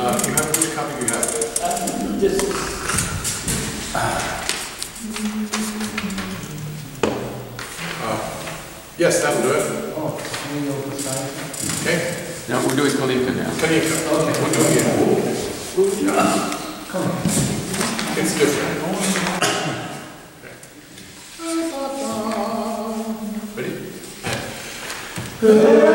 Uh, you have which copy you have? Uh, this is. Uh, yes, oh, that'll do it. Okay. Now we're doing Kalinka now. Kalinka. Okay. We're doing it. Yeah. Come on. It's different. Ready?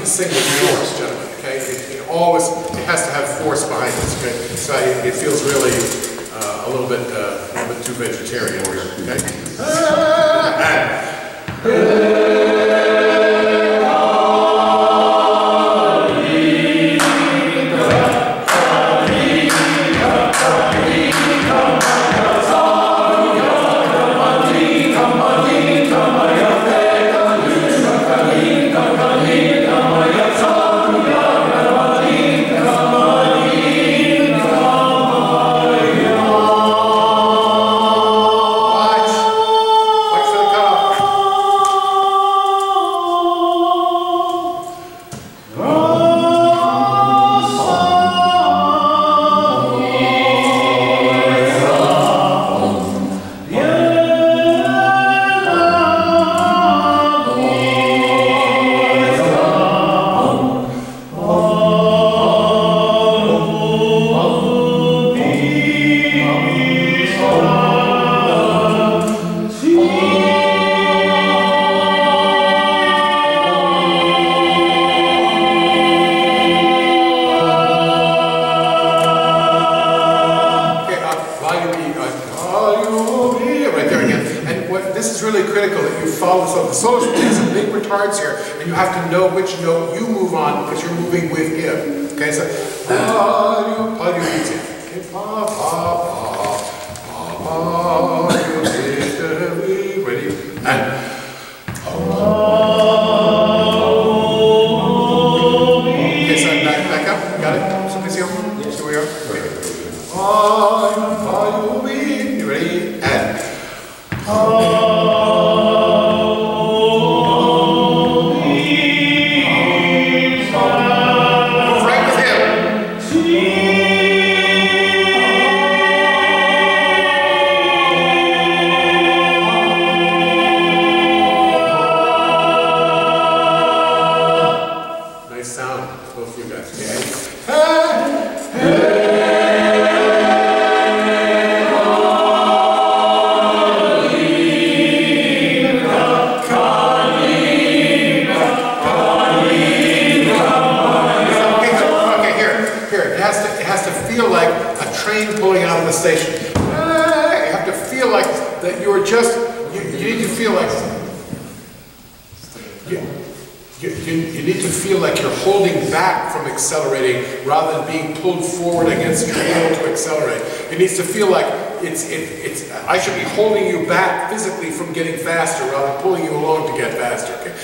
Loud, but you need to sing with force, gentlemen, okay? It it always, it has to have force behind it, okay? So it it feels really uh, a little bit, uh, a little bit too vegetarian here, okay? Ah, critical that you follow, so the soloist take some big retards here, and you have to know which note you move on because you're moving with him. Okay, so ready, and Okay, so back, back up, got it? Somebody see him? Here we are. Ready. Volume, volume, you ready? And. Ah, You have to feel like that you're just, you, you need to feel like, you, you, you need to feel like you're holding back from accelerating rather than being pulled forward against your will to accelerate. It needs to feel like it's, it, it's, I should be holding you back physically from getting faster rather than pulling you along to get faster, okay?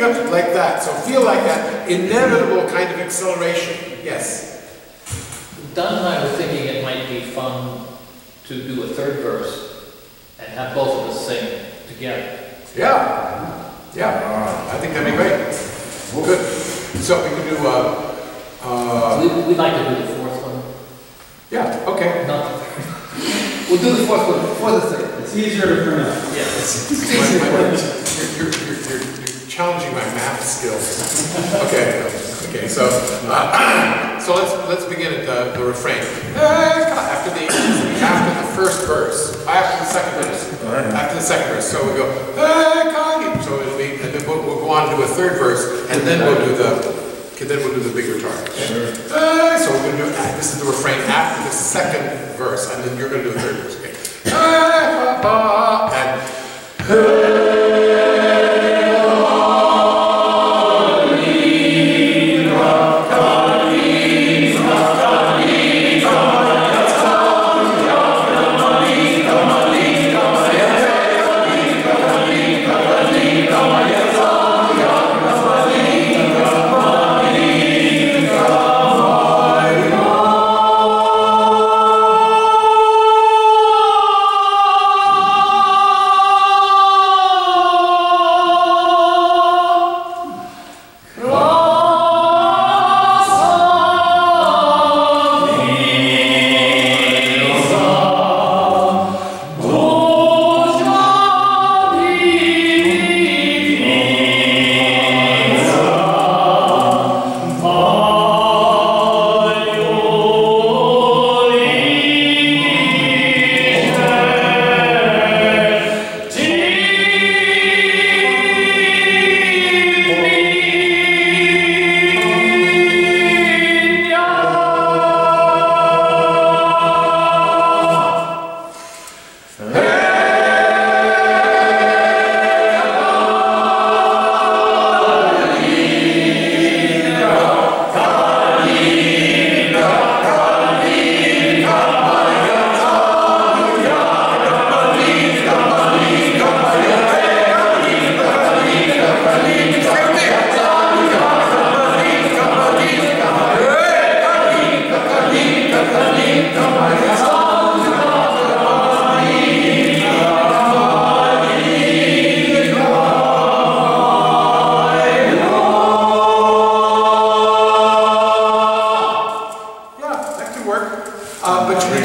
Like that, so feel like that inevitable kind of acceleration, yes. Don and I were thinking it might be fun to do a third verse and have both of us sing together. Yeah, Yeah, I think that'd be great. Good. So we can do, uh, uh, We- We'd like to do the fourth one, yeah, okay. not the third. We'll do the fourth one before the third. It's easier to print out. Yeah. My- my- You're, challenging my math skills. Okay, okay, so, uh, so let's, let's begin at the, the refrain. After the, after the first verse, after the second verse, after the second verse, so we go, "Hey, so it'll be, and then we'll, we'll go on to a third verse, and then we'll do the, okay, then we'll do the big guitar. okay? Hey, so we're gonna do, uh, this is the refrain after the second verse, and then you're gonna do the third verse,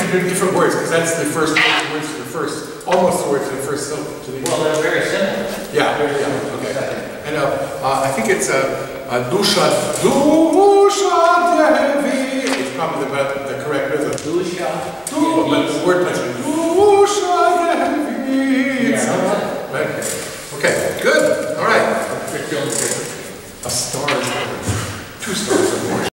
But you need to do different words, because that's the first words to the first, almost the words to the first syllable. To the, Well, they're very similar. yeah, very yeah, okay. And uh, uh, I think it's uh, uh, dusha, dusha devi. It's probably the, the correct rhythm. Dusha. Du, but the word plays